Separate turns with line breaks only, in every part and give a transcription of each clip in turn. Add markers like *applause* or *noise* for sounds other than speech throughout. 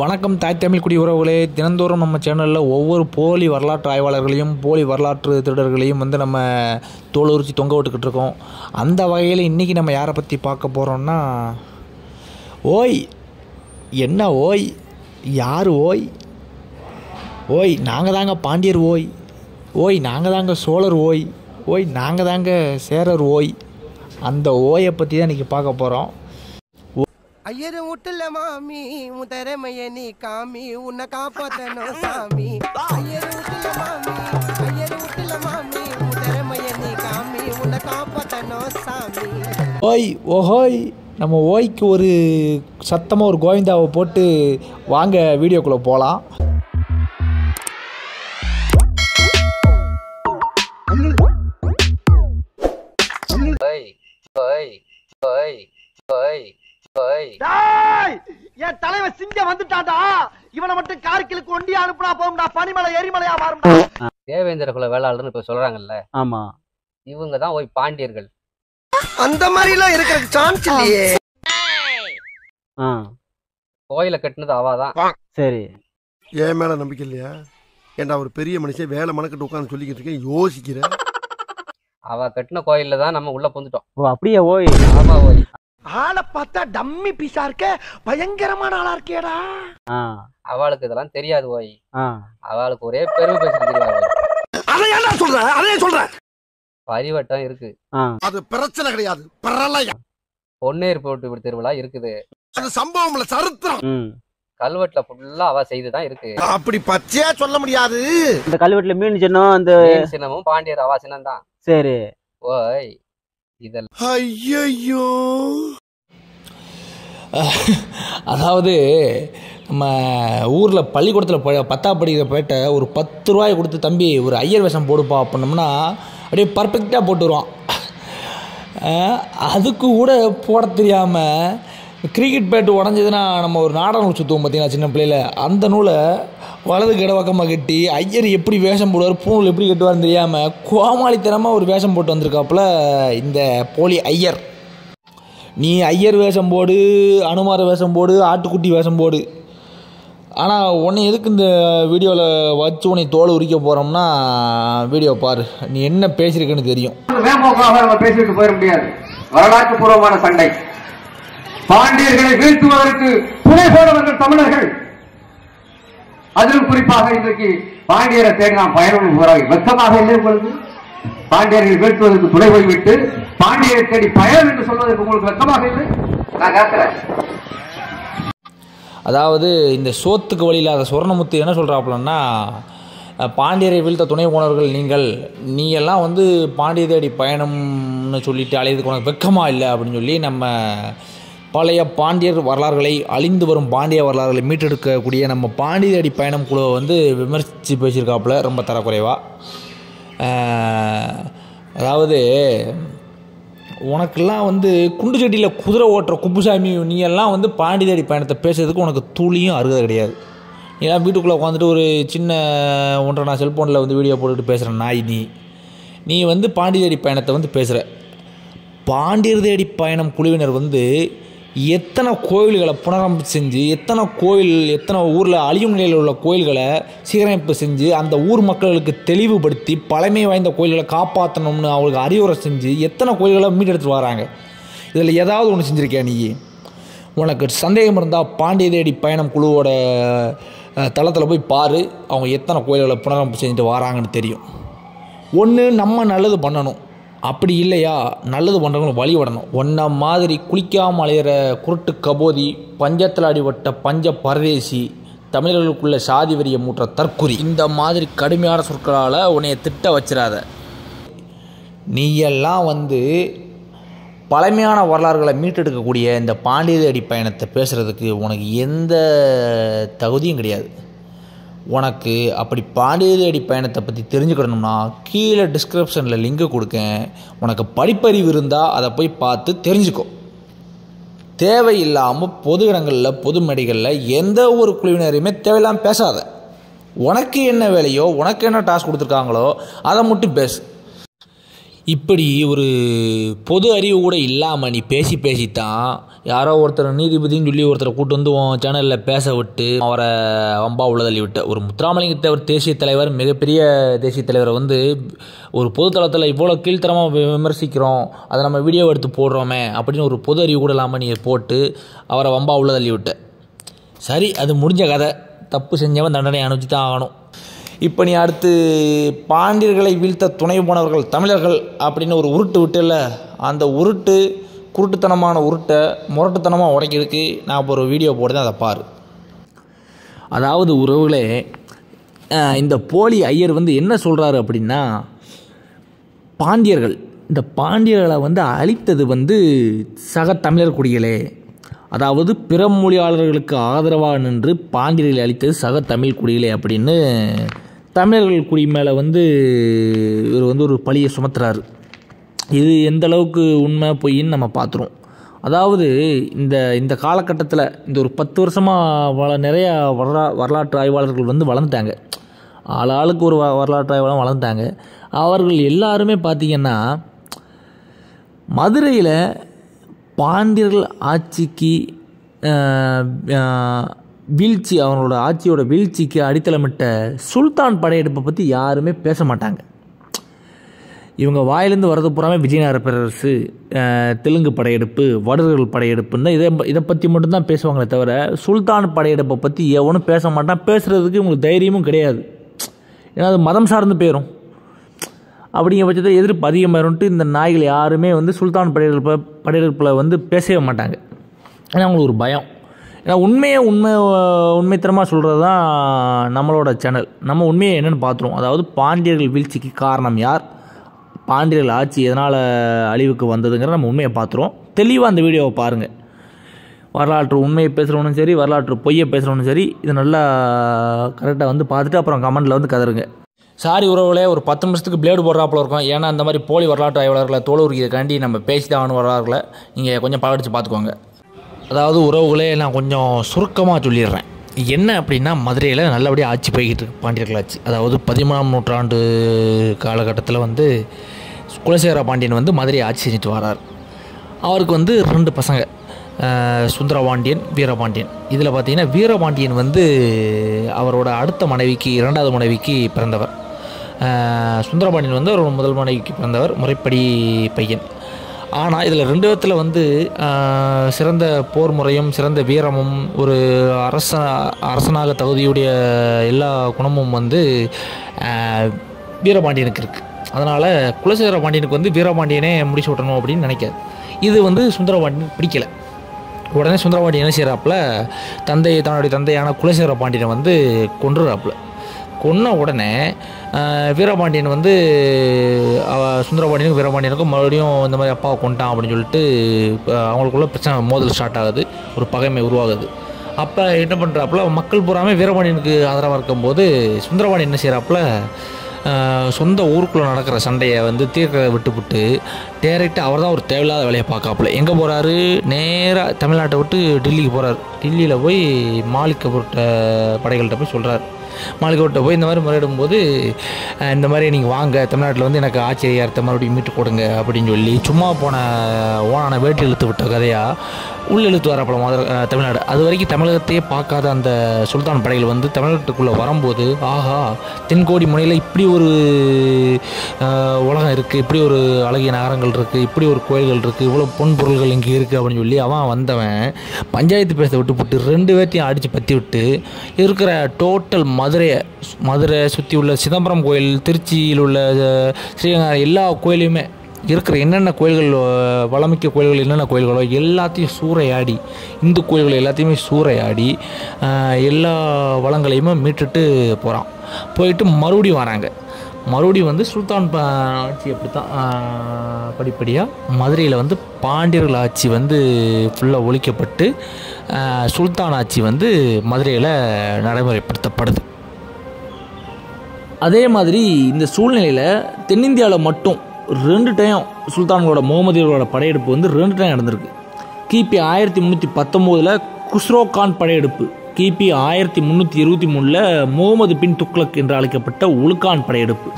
வணக்கம் தாய் தமிழ் குடி உறவுகளே. தினந்தோறும் நம்ம சேனலில் ஒவ்வொரு போலி வரலாற்று ஆய்வாளர்களையும் போலி வரலாற்று திருடர்களையும் வந்து நம்ம தோல் தொங்க விட்டுக்கிட்டு இருக்கோம். அந்த வகையில் இன்றைக்கி நம்ம யாரை பற்றி பார்க்க போகிறோம்னா ஓய் என்ன ஓய் யார் ஓய்? ஓய் நாங்கள் தாங்க பாண்டியர் ஓய். ஓய் நாங்கள் தாங்க சோழர் ஓய். ஓய் நாங்கள் தாங்க சேரர் ஓய். அந்த ஓயை பற்றி தான் இன்றைக்கி பார்க்க போகிறோம்
ஐயரு விட்டுல மாமி உன் திறமைய நீ காமி உன்னை காப்பாத்தணும் *laughs* சாமி ஐயரு விட்டுல மாமி ஐயரு விட்டுல மாமி உன் திறமைய நீ காமி உன்னை காப்பாத்தணும் சாமி
ஓய் ஓஹோய் நம்ம ஓய்க்கு ஒரு சத்தமாக ஒரு கோவிந்தாவை போட்டு வாங்க வீடியோக்குள்ளே போகலாம்
ஓய் ஓய் ஓய் ஓய் ஓய்
டேய்! என் தலைவன் சிங்கம் வந்துட்டான்டா. இவனை மட்டும் கார்கிலுக்கு ஒண்டி அனுப்புனா போகும்டா. பனிமலை எரிமலையா மாறும்டா.
தேவேந்திர குல வேளாளர்னு இப்ப சொல்றாங்கல்ல.
ஆமா.
இவங்க தான் ஓய் பாண்டியர்கள்.
அந்த மாதிரி எல்லாம் இருக்கிற சான்ஸ் இல்லையே
கோயிலை கட்டினது அவாதான்
சரி.
என் மேல நம்பிக்கை இல்லையா? ஏன்டா ஒரு பெரிய மனுஷன் வேலை மணக்கிட்டு உட்காந்து சொல்லிக்கிட்டு இருக்கேன்? யோசிக்கிறேன்
அவ கட்டின கோயில்ல தான் நம்ம உள்ள புந்துட்டோம்
ஓ அப்படியே ஓய்?
ஆமா ஓய்.
ஆளை பார்த்தா டம்மி பீஸா இருக்க? பயங்கரமான ஆளா இருக்கேடா
ஆ.
அவளுக்கு இதெல்லாம் தெரியாது ஓய்
ஆ.
அவளுக்கு ஒரே பெருமை பேசிட்டு தெரியாது
அதை ஏன்டா சொல்ற? அதே சொல்ற?
பரிவட்டம் இருக்கு.
அது பிரச்சனை கிடையாது. பிரளயம்.
பொன்னேர் போட்டு திருவிழா இருக்குது.
அது சம்பவம் இல்ல சரித்திரம்.
கல்வெட்டுல ஃபுல்லா அவ செய்துதான் இருக்கு.
அப்படி பச்சையா சொல்ல முடியாது.
இந்த கல்வெட்டுல மீன் சின்னம் அந்த
மீன் சின்னமும் பாண்டியர் அவா சின்னம் தான்
சரி.
ஓய் இதெல்லாம்
ஐயோ
அதாவது நம்ம ஊரில் பள்ளிக்கூடத்தில் ப பத்தா படிக்கிற போயிட்ட ஒரு பத்து ரூபாய் கொடுத்து தம்பி ஒரு ஐயர் வேஷம் போடுப்பா அப்படின்னோம்னா அப்படியே பர்ஃபெக்டாக போட்டுருவான் அதுக்கு கூட போட தெரியாமல் கிரிக்கெட் பேட்டு உடஞ்சதுன்னா நம்ம ஒரு நாடகம் நூல் சுற்றுவோம் பார்த்தீங்கன்னா சின்ன பிள்ளையில்? அந்த நூலை வலது கிடவக்கமாக கட்டி ஐயர் எப்படி வேஷம் போடுவார் பூணூல் எப்படி கட்டுவார்னு தெரியாமல் கோமாளித்தனமாக ஒரு வேஷம் போட்டு வந்திருக்காப்புல இந்த போலி ஐயர். நீ ஐயர் வேஷம் போடு அனுமார வேஷம் போடு ஆட்டுக்குட்டி வேஷம் போடு. ஆனால் உன்னை எதுக்கு இந்த வீடியோவில் வச்சு உன்னை தோல் உரிக்க போகிறோம்னா வீடியோ பாரு. நீ என்ன பேசியிருக்கேன்னு தெரியும்.
நம்ம பேசிட்டு போயிட முடியாது. வரலாற்று பூர்வமான சண்டை. பாண்டியர்களை வீழ்த்துவதற்கு துணை போனவர்கள் தமிழர்கள். அதிலும் குறிப்பாக இன்றைக்கு பாண்டியரை தேடி நாம் பயணம் வெக்கமாக இல்லை உங்களுக்கு? பாண்டியர்கள் வீழ்த்துவதற்கு துணை போய்விட்டு பாண்டியரை தேடி பயணம் என்று சொல்வதற்கு உங்களுக்கு வெக்கமாக இல்லை? நான் கேட்கிறேன்.
அதாவது இந்த சோத்துக்கு வழி இல்லாத சொர்ணமுத்து என்ன சொல்கிறாப்புலன்னா பாண்டியரை வீழ்த்த துணை போனவர்கள் நீங்கள் நீ எல்லாம் வந்து பாண்டிய தேடி பயணம்னு சொல்லிட்டு அலையதுக்கு உனக்கு வெக்கமாக இல்லை அப்படின்னு சொல்லி நம்ம பழைய பாண்டியர் வரலாறுகளை அழிந்து வரும் பாண்டிய வரலாறுகளை மீட்டெடுக்கக்கூடிய நம்ம பாண்டிய தேடி பயணம் குழுவை வந்து விமர்சித்து பேசியிருக்காப்புல ரொம்ப தரக்குறைவாக அதாவது உனக்கெல்லாம் வந்து குண்டு செட்டியில் குதிரை ஓட்டுற குப்புசாமி நீ எல்லாம் வந்து பாண்டிதேடி பயணத்தை பேசுறதுக்கு உனக்கு துளியும் அருகதை கிடையாது. ஏன்னா வீட்டுக்குள்ளே உட்காந்துட்டு ஒரு சின்ன ஒன்றரை நான் செல்ஃபோனில் வந்து வீடியோ போட்டுட்டு பேசுகிறேன் நாய் நீ. நீ வந்து பாண்டிதேடி பயணத்தை வந்து பேசுகிற பாண்டியர் தேடி பயணம் குழுவினர் வந்து எத்தனை கோயில்களை புனரமைப்பு செஞ்சு எத்தனை கோயில் எத்தனை ஊரில் அழியும் நிலையில் உள்ள கோயில்களை சீரமைப்பு செஞ்சு அந்த ஊர் மக்களுக்கு தெளிவுபடுத்தி பழமை வாய்ந்த கோயில்களை காப்பாற்றணும்னு அவங்களுக்கு அறிவுரை செஞ்சு எத்தனை கோயில்களை மீட்டெடுத்துட்டு வராங்க? இதில் ஏதாவது ஒன்று செஞ்சுருக்கியா நீ? உனக்கு சந்தேகம் இருந்தால் பாண்டிய தேடி பயணம் குழுவோட தளத்தில் போய் பாரு. அவங்க எத்தனை கோயில்களை புனரமைப்பு செஞ்சுட்டு வராங்கன்னு தெரியும். ஒன்று நம்ம நல்லது பண்ணணும். அப்படி இல்லையா? நல்லது பண்ணுறவங்களும் வழி விடணும் ஒன்றை மாதிரி குளிக்காமல் அலையிற குருட்டு கபோதி பஞ்சத்தில் அடிபட்ட பஞ்ச பரதேசி தமிழர்களுக்குள்ள சாதி வரியை மூற்ற தற்குறி இந்த மாதிரி கடுமையான சொற்களால் உன்னைய திட்ட வச்சிடாத நீயெல்லாம் வந்து பழமையான வரலாறுகளை மீட்டெடுக்கக்கூடிய இந்த பாண்டியதடி பயணத்தை பேசுகிறதுக்கு உனக்கு எந்த தகுதியும் கிடையாது. உனக்கு அப்படி பாண்டியதேடி பயணத்தை பற்றி தெரிஞ்சுக்கணும்னா கீழே டிஸ்கிரிப்ஷனில் லிங்கை கொடுக்கேன். உனக்கு படிப்பறிவு இருந்தால் அதை போய் பார்த்து தெரிஞ்சுக்கோ. தேவையில்லாமல் பொது இடங்களில் பொது மேடைகளில் எந்த ஒரு குழுவினரையுமே தேவையில்லாமல் பேசாத. உனக்கு என்ன வேலையோ உனக்கு என்ன டாஸ்க் கொடுத்துருக்காங்களோ அதை மட்டும் பேசு. இப்படி ஒரு பொது அறிவு கூட இல்லாமல் நீ பேசி பேசித்தான் யாரோ ஒருத்தர் நீதிபதின்னு சொல்லி ஒருத்தரை கூட்டு வந்து உன் சேனலில் பேச விட்டு அவரை வம்பா உள்ள தள்ளி விட்ட. ஒரு முத்துராமலிங்கத்தை ஒரு தேசிய தலைவர் மிகப்பெரிய தேசிய தலைவரை வந்து ஒரு பொதுத்தளத்தில் இவ்வளோ கீழ்த்தரமாக விமர்சிக்கிறோம். அதை நம்ம வீடியோ எடுத்து போடுறோமே அப்படின்னு ஒரு பொது அறிவு கூட இல்லாமல் நீ போட்டு அவரை வம்பா உள்ள தள்ளி விட்ட. சரி அது முடிஞ்ச கதை. தப்பு செஞ்சவன் தண்டனை அனுப்பிச்சு தான் ஆகணும். இப்போ நீ அடுத்து பாண்டியர்களை வீழ்த்த துணை போனவர்கள் தமிழர்கள் அப்படின்னு ஒரு உருட்டு விட்டுல அந்த உருட்டு குருட்டுத்தனமான உருட்டை முரட்டுத்தனமாக உடைக்கிறதுக்கு நான் இப்போ ஒரு வீடியோ போடுறேன் அதை பாரு. அதாவது உறவுகளே இந்த போலி ஐயர் வந்து என்ன சொல்கிறாரு அப்படின்னா பாண்டியர்கள் இந்த பாண்டியர்களை வந்து அழித்தது வந்து சக தமிழர் குடிகளே. அதாவது பிற மொழியாளர்களுக்கு ஆதரவாக நின்று பாண்டியர்களை அழித்தது சக தமிழ் குடிகளே அப்படின்னு தமிழர்கள் குடி மேலே வந்து இவர் வந்து ஒரு பழியை சுமத்துறாரு. இது எந்த அளவுக்கு உண்மை பொய்ன்னு நம்ம பார்த்துருவோம் அதாவது இந்த இந்த காலகட்டத்தில் இந்த ஒரு பத்து வருஷமாக வள நிறையா வரலா வரலாற்று ஆய்வாளர்கள் வந்து வளர்ந்துட்டாங்க. ஆளாளுக்கு ஒரு வ- வரலாற்று ஆய்வாளர் வளர்ந்துட்டாங்க. அவர்கள் எல்லாருமே பார்த்திங்கன்னா மதுரையில் பாண்டியர்கள் ஆட்சிக்கு வீழ்ச்சி அவங்களோட ஆட்சியோட வீழ்ச்சிக்கு அடித்தளமிட்ட சுல்தான் படையெடுப்பை பற்றி யாருமே பேச மாட்டாங்க. இவங்க வாயிலேருந்து வரது பூராமே விஜயநகர பேரரசு தெலுங்கு படையெடுப்பு வடர்கள் படையெடுப்புன்னு இதை இதை பற்றி மட்டும்தான் பேசுவாங்களே தவிர சுல்தான் படையெடுப்பை பற்றி எவனும் பேச மாட்டான். பேசுகிறதுக்கு இவங்களுக்கு தைரியமும் கிடையாது. ஏன்னா அது மதம் சார்ந்து போயிடும் அப்படிங்கிற பட்சத்தில் எதிர்ப்பு அதிகமாயிரும்ட்டு இந்த நாய்கள் யாருமே வந்து சுல்தான் படையெடுப்பு படையெடுப்பில் வந்து பேசவே மாட்டாங்க. ஏன்னா அவங்களுக்கு ஒரு பயம். ஏன்னா உண்மையை உண்மை உண்மைத்தனமாக சொல்கிறது தான் நம்மளோட சேனல் நம்ம உண்மையை என்னென்னு பார்த்துருவோம். அதாவது பாண்டியர்கள் வீழ்ச்சிக்கு காரணம் யார்? பாண்டியர்கள் ஆட்சி எதனால் அழிவுக்கு வந்ததுங்கிற நம்ம உண்மையை பார்த்துருவோம். தெளிவாக அந்த வீடியோவை பாருங்கள் வரலாற்று உண்மையை பேசுகிறவனும் சரி வரலாற்று பொய்யை பேசுகிறவனும் சரி இது நல்லா கரெக்டாக வந்து பார்த்துட்டு அப்புறம் கமெண்டில் வந்து கதறுங்க சாரி உறவுகளே ஒரு பத்து நிமிஷத்துக்கு பிளேடு போடுறாப்புல இருக்கும். ஏன்னா அந்த மாதிரி போலி வரலாற்று ஆய்வாளர்களை தோல் உரிக்கிறதுக்காண்டி நம்ம பேசி தான் வரலாறுகளை. நீங்கள் கொஞ்சம் பழடிச்சு பார்த்துக்கோங்க. அதாவது உறவுகளே நான் கொஞ்சம் சுருக்கமாக சொல்லிடுறேன். என்ன அப்படின்னா மதுரையில் நல்லபடியாக ஆட்சி போய்கிட்டு இருக்கு பாண்டியர்கள் ஆட்சி அதாவது பதிமூணாம் நூற்றாண்டு காலகட்டத்தில் வந்து குலசேகர பாண்டியன் வந்து மதுரையை ஆட்சி செஞ்சுட்டு வரார். அவருக்கு வந்து ரெண்டு பசங்க சுந்தரபாண்டியன் வீரபாண்டியன். இதில் பார்த்தீங்கன்னா வீரபாண்டியன் வந்து அவரோட அடுத்த மனைவிக்கு இரண்டாவது மனைவிக்கு பிறந்தவர். சுந்தரபாண்டியன் வந்து அவரோட முதல் மனைவிக்கு பிறந்தவர் முறைப்படி பையன். ஆனால் இதில் ரெண்டு விதத்தில் வந்து சிறந்த போர் முறையும் சிறந்த வீரமும் ஒரு அரச அரசனாக தகுதியுடைய எல்லா குணமும் வந்து வீரபாண்டியனுக்கு இருக்குது அதனால் குலசேகர பாண்டியனுக்கு வந்து வீரபாண்டியனே முடிச்சு விட்டணும் அப்படின்னு நினைக்காது. இது வந்து சுந்தரபாண்டியனுக்கு பிடிக்கல. உடனே சுந்தரபாண்டியன் என்ன செய்கிறாப்புல தந்தை தன்னுடைய தந்தையான குலசேகர பாண்டியனை வந்து கொன்றுறாப்புல. கொன்ன உடனே வீரபாண்டியன் வந்து அவ சுந்தரபாண்டியனுக்கும் வீரபாண்டியனுக்கும் மறுபடியும் இந்த மாதிரி அப்பாவை கொண்டான் அப்படின்னு சொல்லிட்டு அவங்களுக்குள்ள பிரச்சனை மோதல் ஸ்டார்ட் ஆகுது. ஒரு பகைமை உருவாகுது. அப்போ என்ன பண்ணுறாப்புல மக்கள் பூராமே வீரபாண்டியனுக்கு ஆதரவாக இருக்கும்போது சுந்தரபாண்டியன் என்ன செய்கிறாப்புல சொந்த ஊருக்குள்ளே நடக்கிற சண்டையை வந்து தீர்க்க விட்டுவிட்டு டேரெக்டாக அவர் தான் ஒரு தேவையில்லாத வேலையை பார்க்காப்புல. எங்கே போகிறாரு நேராக தமிழ்நாட்டை விட்டு டெல்லிக்கு போகிறார் டெல்லியில் போய் மாலிக் கபூர்கிட்ட படைகள்கிட்ட போய் சொல்கிறார் மாளிகோட்டை போய் இந்த மாதிரி முறையிடும்போது இந்த மாதிரி நீங்கள் வாங்க தமிழ்நாட்டில் வந்து எனக்கு ஆச்சரியார்த்த மறுபடியும் மீட்டு கொடுங்க அப்படின்னு சொல்லி சும்மா போன ஓனான வேட்டி இழுத்து விட்ட கதையாக உள்ளெழுத்து வரப்படும் தமிழ்நாடு. அது வரைக்கும் தமிழகத்தையே பார்க்காத அந்த சுல்தான் படைகள் வந்து தமிழகத்துக்குள்ளே வரும்போது ஆஹா தென்கோடி முனையில் இப்படி ஒரு உலகம் இருக்குது இப்படி ஒரு அழகிய நகரங்கள் இருக்குது இப்படி ஒரு கோயில்கள் இருக்குது இவ்வளோ பொன் பொருள்கள் இங்கே இருக்குது அப்படின்னு சொல்லி அவன் வந்தவன் பஞ்சாயத்து பேச விட்டு போட்டு ரெண்டு பேர்த்தையும் அடித்து பற்றி விட்டு இருக்கிற டோட்டல் மதுரையை மதுரை சுற்றி உள்ள சிதம்பரம் கோயில் திருச்சியில் உள்ள ஸ்ரீரங்க எல்லா கோயிலையுமே இருக்கிற என்னென்ன கோயில்கள் வளமிக்க கோயில்கள் என்னென்ன கோயில்களோ எல்லாத்தையும் சூறையாடி இந்து கோயில்கள் எல்லாத்தையுமே சூறையாடி எல்லா வளங்களையுமே மீட்டுட்டு போகிறான் போயிட்டு மறுபடியும் வராங்க. மறுபடியும் வந்து சுல்தான் ஆட்சி அப்படி தான் படிப்படியாக மதுரையில் வந்து பாண்டியர்கள் ஆட்சி வந்து ஃபுல்லாக ஒழிக்கப்பட்டு சுல்தான் ஆட்சி வந்து மதுரையில் நடைமுறைப்படுத்தப்படுது. அதே மாதிரி இந்த சூழ்நிலையில் தென்னிந்தியாவில் மட்டும் ரெண்டு டைம் சுல்தான்களோட முகமதியர்களோட படையெடுப்பு வந்து ரெண்டு டைம் நடந்திருக்கு. கிபி ஆயிரத்தி முந்நூற்றி பத்தொம்போதில் குஸ்ரோ கான் படையெடுப்பு. கிபி ஆயிரத்தி முந்நூற்றி இருபத்தி மூணில் முகமது பின் துக்ளக் என்று அழைக்கப்பட்ட உலுக்கான் படையெடுப்பு.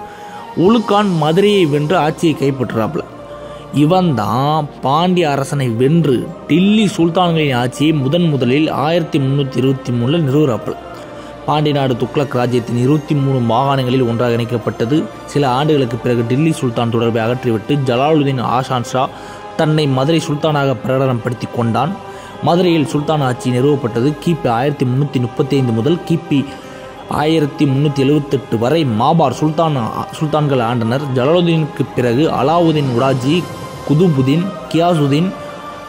உலுக்கான் மதுரையை வென்று ஆட்சியை கைப்பற்றுறாப்புல. இவன் தான் பாண்டிய அரசனை வென்று டில்லி சுல்தான்களின் ஆட்சியை முதன் முதலில் ஆயிரத்தி முந்நூற்றி இருபத்தி மூணில் நிறுவுறாப்புல. பாண்டி நாடு துக்ளக் ராஜ்யத்தின் இருபத்தி மூணு மாகாணங்களில் ஒன்றாக இணைக்கப்பட்டது. சில ஆண்டுகளுக்கு பிறகு டில்லி சுல்தான் தொடர்பை அகற்றிவிட்டு ஜலாலுதீன் ஆஷான் ஷா தன்னை மதுரை சுல்தானாக பிரகடனப்படுத்தி கொண்டான். மதுரையில் சுல்தான் ஆட்சி நிறுவப்பட்டது. கிபி ஆயிரத்தி முந்நூற்றி முப்பத்தி ஐந்து முதல் கிபி ஆயிரத்தி முந்நூற்றி எழுபத்தெட்டு வரை மாபார் சுல்தான் சுல்தான்கள் ஆண்டனர். ஜலாலுதீனுக்கு பிறகு அலாவுதீன் உடாஜி குதுபுதீன் கியாசுதீன்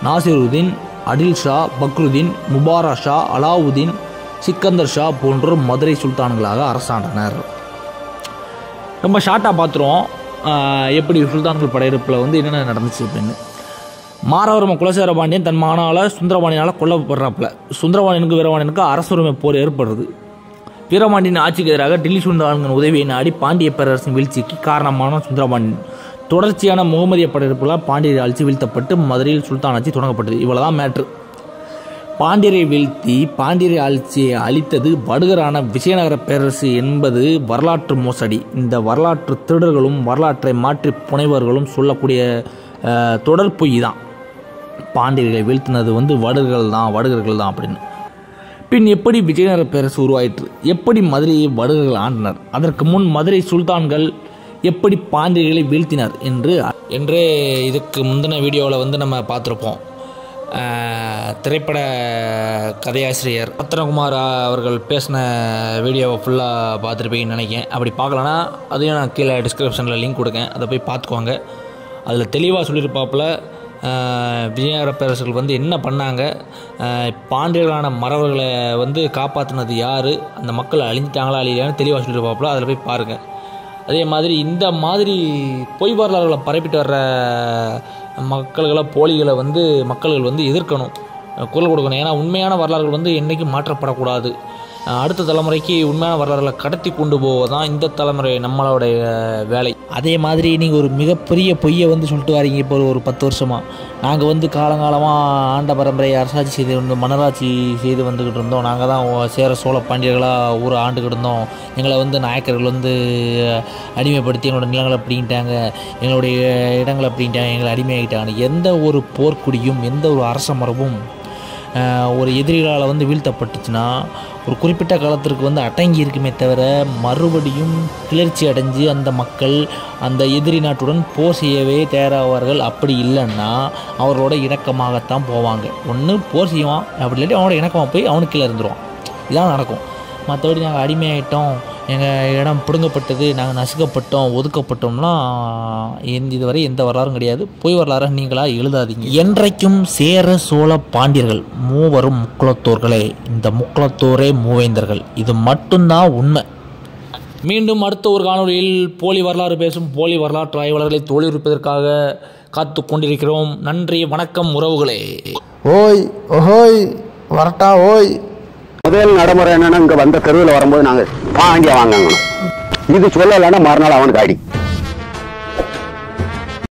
நாசிருதீன் அடில் ஷா பக்ருதீன் முபாரா ஷா அலாவுதீன் சிக்கந்தர் ஷா போன்றோர் மதுரை சுல்தான்களாக அரசாண்டனர். ரொம்ப ஷார்ட்டாக பார்த்துருவோம். எப்படி சுல்தான்கள் படையெடுப்பில் வந்து என்னென்ன நடந்துச்சு அப்படின்னு. மாறவரம குலசேகர பாண்டியன் தன் மகனால் சுந்தரபாண்டியனால் கொல்லப்படுறாப்புல. சுந்தரபாண்டியனுக்கு வீரபாண்டியனுக்கு அரசுரிமை போர் ஏற்படுறது வீரபாண்டியன் ஆட்சிக்கு எதிராக டில்லி சுல்தான்களின் உதவியை நாடி பாண்டிய பேரரசின் வீழ்ச்சிக்கு காரணமான சுந்தரபாண்டியன். தொடர்ச்சியான முகமதிய படையெடுப்புகளால் பாண்டியர் ஆட்சி வீழ்த்தப்பட்டு மதுரையில் சுல்தான் ஆட்சி தொடங்கப்பட்டது. இவ்வளோதான் மேட்ரு பாண்டியரை வீழ்த்தி பாண்டியரை ஆட்சியை அழித்தது வடுகரான விஜயநகர பேரரசு என்பது வரலாற்று மோசடி. இந்த வரலாற்று திருடர்களும் வரலாற்றை மாற்றி புனைவர்களும் சொல்லக்கூடிய தொடர் பொய் தான். பாண்டியர்களை வீழ்த்தினது வந்து வடுகர்கள் தான் வடுகர்கள் தான் அப்படின்னு. பின் எப்படி விஜயநகர பேரரசு உருவாயிற்று? எப்படி மதுரையை வடுகர்கள் ஆண்டனர்? அதற்கு முன் மதுரை சுல்தான்கள் எப்படி பாண்டியர்களை வீழ்த்தினர் என்று என்று இதுக்கு முந்தின வீடியோவில் வந்து நம்ம பார்த்துருப்போம். திரைப்பட கதையாசிரியர் ரத்னகுமார் அவர்கள் பேசின வீடியோவை ஃபுல்லாக பார்த்துருப்பீங்கன்னு நினைக்கிறேன். அப்படி பார்க்கலன்னா அதையும் நான் கீழே டிஸ்கிரிப்ஷனில் லிங்க் கொடுக்கேன் அதை போய் பார்த்துக்கோங்க. அதில் தெளிவாக சொல்லியிருப்பாப்புல விஜயநகர பேரரசர்கள் வந்து என்ன பண்ணாங்க? பாண்டியர்களான மறவர்களை வந்து காப்பாற்றினது யார்? அந்த மக்கள் அழிஞ்சிட்டாங்களா இல்லையான்னு தெளிவாக சொல்லியிருப்பாப்புல. அதில் போய் பாருங்கள் அதே மாதிரி இந்த மாதிரி பொய் வரலாறுகளை பரப்பிட்டு வர்ற மக்கள்களை போலிகளை வந்து மக்கள்கள் வந்து எதிர்க்கணும் குரல் கொடுக்கணும். ஏன்னா உண்மையான வரலாறுகள் வந்து என்றைக்கும் மாற்றப்படக்கூடாது. அடுத்த தலைமுறைக்கு உண்மையான வரலாறுகளை கடத்தி கொண்டு போவதான் இந்த தலைமுறை நம்மளோடைய வேலை. அதே மாதிரி நீங்கள் ஒரு மிகப்பெரிய பொய்யை வந்து சொல்லிட்டு வரீங்க இப்போ ஒரு பத்து வருஷமாக நாங்கள் வந்து காலங்காலமாக ஆண்ட பரம்பரை அரசாட்சி செய்து வந்து மன்னராட்சி செய்து வந்துக்கிட்டு இருந்தோம். நாங்கள் தான் சேர சோழ பாண்டியர்களாக ஊரை ஆண்டுக்கிட்டு இருந்தோம். எங்களை வந்து நாயக்கர்கள் வந்து அடிமைப்படுத்தி எங்களோட நிலங்களை பிடிங்கிட்டாங்க. எங்களுடைய இடங்களை பிடிங்கிட்டாங்க. எங்களை அடிமையாகிட்டாங்க எந்த ஒரு போர்க்குடியும் எந்த ஒரு அரச மரபும் ஒரு எதிரிகளால் வந்து வீழ்த்தப்பட்டுச்சுன்னா ஒரு குறிப்பிட்ட காலத்திற்கு வந்து அடங்கி இருக்குமே தவிர மறுபடியும் கிளர்ச்சி அடைஞ்சு அந்த மக்கள் அந்த எதிரி நாட்டுடன் போர் செய்யவே தயாராவார்கள். அப்படி இல்லைன்னா அவர்களோட இணக்கமாகத்தான் போவாங்க. ஒன்று போர் செய்வான் அப்படி இல்லாட்டி அவனோட இணக்கமாக போய் அவனுக்கு கீழே இருந்துருவான். இதான் நடக்கும். மற்றபடி நாங்கள் அடிமையாயிட்டோம். எங்கள் இடம் பிடுங்கப்பட்டது நாங்கள் நசுக்கப்பட்டோம் ஒதுக்கப்பட்டோம்னா எந்த இதுவரை எந்த வரலாறும் கிடையாது. பொய் வரலாறு நீங்களாக எழுதாதீங்க. என்றைக்கும் சேர சோழ பாண்டியர்கள் மூவரும் முக்குலத்தோர்களே இந்த முக்குலத்தோரே மூவேந்தர்கள். இது மட்டும்தான் உண்மை. மீண்டும் அடுத்த ஒரு காணொளியில் போலி வரலாறு பேசும் போலி வரலாற்று ஆய்வாளர்களை தோழிருப்பதற்காக காத்து கொண்டிருக்கிறோம். நன்றி வணக்கம் உறவுகளே.
ஓய் ஓஹோய் வரட்டா ஓய்.
முதல் நடைமுறை என்னன்னா இங்க வந்த தெருவில் வரும்போது நாங்க பாண்டியா வாங்கணும் இது சொல்லலைன்னா மறுநாள் அவனுக்கு அடி.